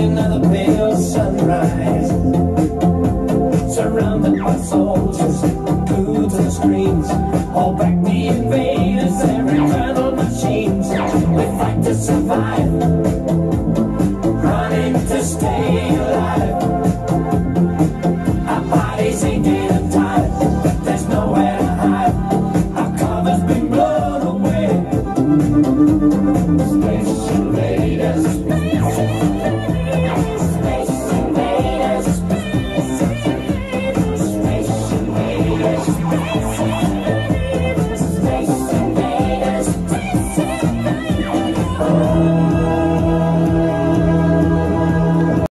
another pale sunrise Surrounded by soldiers glued to the screens All back the invaders, their internal machines We fight to survive Running to stay alive Our bodies ain't getting time.